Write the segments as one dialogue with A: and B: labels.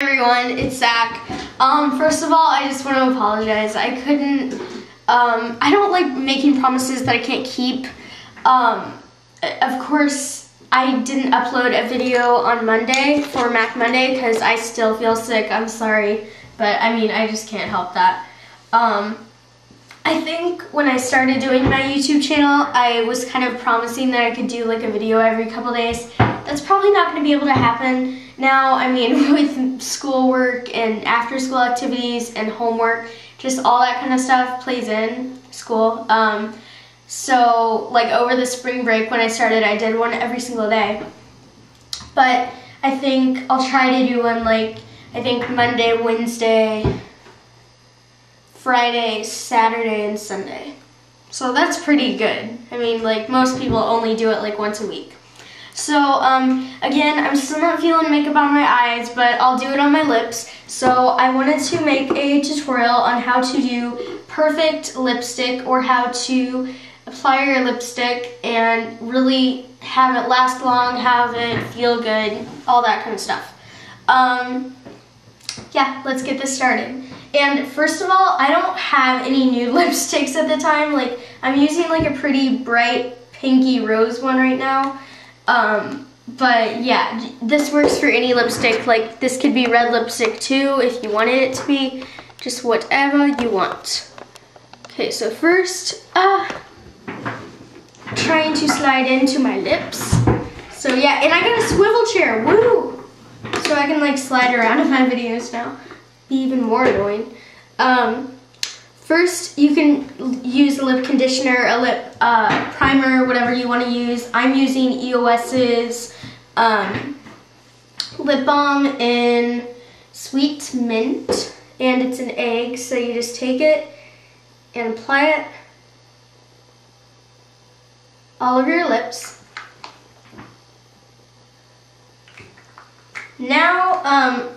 A: everyone, it's Zach. Um, first of all, I just want to apologize. I couldn't, um, I don't like making promises that I can't keep. Um, of course, I didn't upload a video on Monday for Mac Monday because I still feel sick. I'm sorry, but I mean, I just can't help that. Um, I think when I started doing my YouTube channel, I was kind of promising that I could do like a video every couple days. That's probably not going to be able to happen now. I mean, with schoolwork and after school activities and homework, just all that kind of stuff plays in school. Um, so like over the spring break when I started, I did one every single day. But I think I'll try to do one like, I think Monday, Wednesday, Friday, Saturday, and Sunday. So that's pretty good. I mean, like most people only do it like once a week. So um, again, I'm still not feeling makeup on my eyes, but I'll do it on my lips. So I wanted to make a tutorial on how to do perfect lipstick or how to apply your lipstick and really have it last long, have it feel good, all that kind of stuff. Um, yeah, let's get this started. And first of all, I don't have any nude lipsticks at the time. Like, I'm using like a pretty bright pinky rose one right now. Um, but yeah, this works for any lipstick. Like, this could be red lipstick too if you wanted it to be. Just whatever you want. Okay, so first, uh, trying to slide into my lips. So yeah, and I got a swivel chair, woo! So I can like slide around in my videos now be even more annoying. Um, first, you can use a lip conditioner, a lip uh, primer, whatever you want to use. I'm using EOS's um, lip balm in Sweet Mint, and it's an egg, so you just take it and apply it all over your lips. Now, um,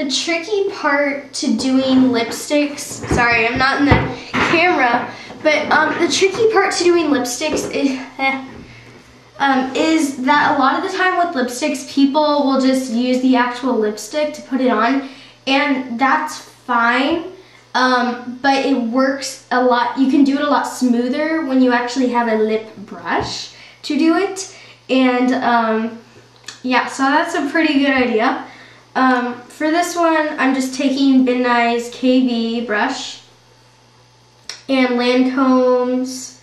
A: the tricky part to doing lipsticks, sorry, I'm not in the camera, but um, the tricky part to doing lipsticks is, um, is that a lot of the time with lipsticks, people will just use the actual lipstick to put it on, and that's fine. Um, but it works a lot, you can do it a lot smoother when you actually have a lip brush to do it. And um, yeah, so that's a pretty good idea. Um, for this one, I'm just taking Ben Nye's KB brush and Lancome's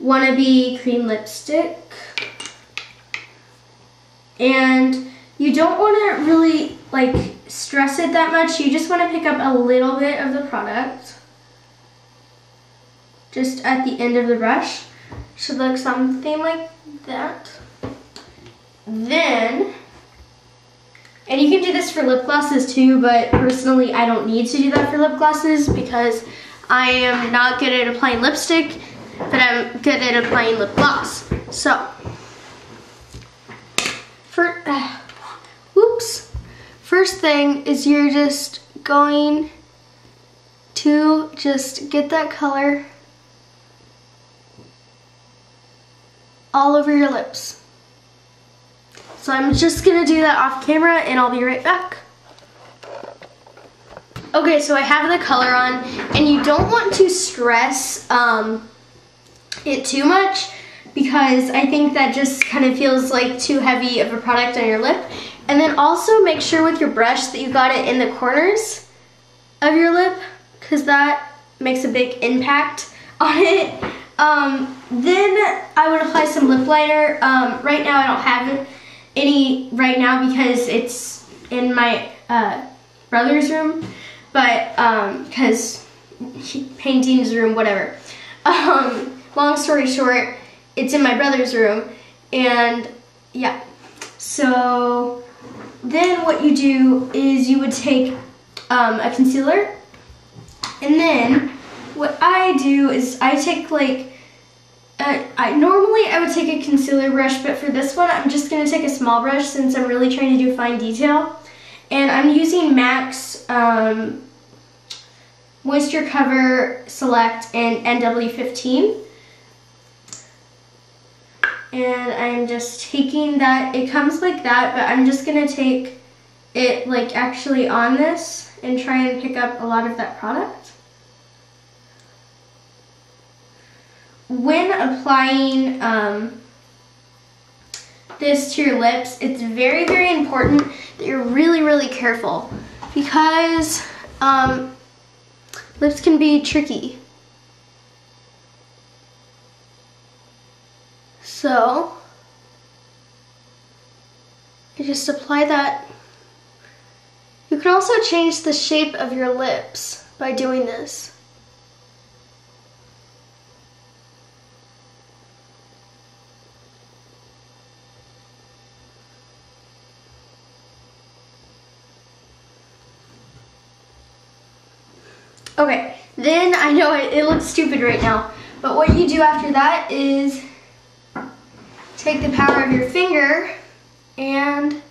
A: Wannabe Cream Lipstick. And you don't want to really like stress it that much. You just want to pick up a little bit of the product just at the end of the brush. Should look something like that. Then and you can do this for lip glosses too, but personally I don't need to do that for lip glosses because I am not good at applying lipstick, but I'm good at applying lip gloss. So, for, uh, whoops. First thing is you're just going to just get that color all over your lips. So I'm just gonna do that off camera and I'll be right back. Okay, so I have the color on and you don't want to stress um, it too much because I think that just kind of feels like too heavy of a product on your lip. And then also make sure with your brush that you got it in the corners of your lip because that makes a big impact on it. Um, then I would apply some lip liner. Um, right now I don't have it any right now because it's in my uh, brother's room, but because um, painting's room, whatever. Um, long story short, it's in my brother's room, and yeah. So then what you do is you would take um, a concealer, and then what I do is I take like uh, I normally I would take a concealer brush, but for this one I'm just going to take a small brush since I'm really trying to do fine detail. And I'm using MAC's um, Moisture Cover Select and NW15. And I'm just taking that, it comes like that, but I'm just going to take it like actually on this and try and pick up a lot of that product. When applying um, this to your lips, it's very, very important that you're really, really careful because um, lips can be tricky. So, you just apply that. You can also change the shape of your lips by doing this. Okay, then I know it, it looks stupid right now, but what you do after that is take the power of your finger and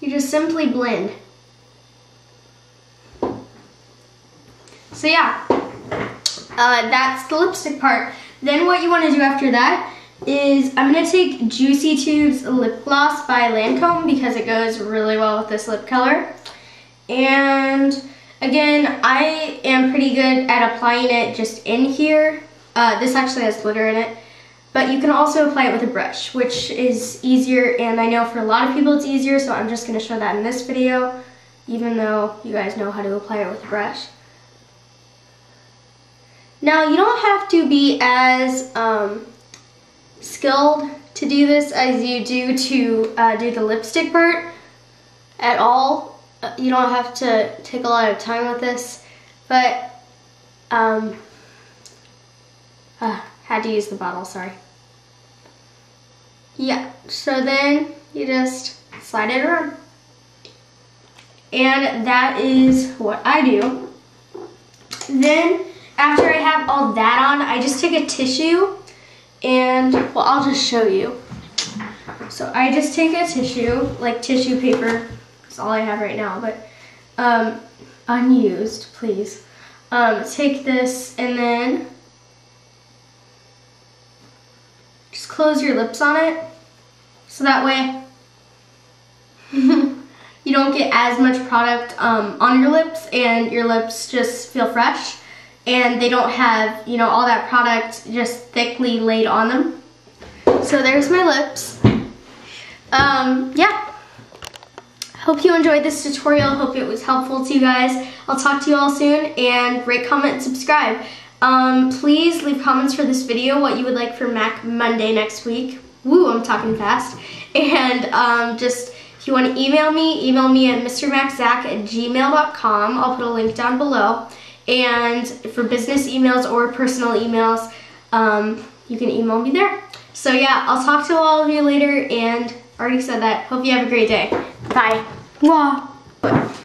A: you just simply blend. So yeah, uh, that's the lipstick part. Then what you want to do after that is I'm going to take Juicy Tubes Lip Gloss by Lancome because it goes really well with this lip color. And again, I am pretty good at applying it just in here. Uh, this actually has glitter in it. But you can also apply it with a brush, which is easier, and I know for a lot of people it's easier, so I'm just gonna show that in this video, even though you guys know how to apply it with a brush. Now, you don't have to be as um, skilled to do this as you do to uh, do the lipstick part at all. Uh, you don't have to take a lot of time with this, but um, uh, had to use the bottle, sorry. Yeah, so then you just slide it around. And that is what I do. Then after I have all that on, I just take a tissue and, well, I'll just show you. So I just take a tissue, like tissue paper, all I have right now, but um, unused, please. Um, take this and then just close your lips on it. So that way you don't get as much product um, on your lips and your lips just feel fresh and they don't have, you know, all that product just thickly laid on them. So there's my lips. Um, yeah. Hope you enjoyed this tutorial. Hope it was helpful to you guys. I'll talk to you all soon and rate, comment, and subscribe. Um, please leave comments for this video what you would like for Mac Monday next week. Woo, I'm talking fast. And um, just, if you want to email me, email me at mrmaczack at gmail.com. I'll put a link down below. And for business emails or personal emails, um, you can email me there. So yeah, I'll talk to all of you later and already said that. Hope you have a great day. Bye.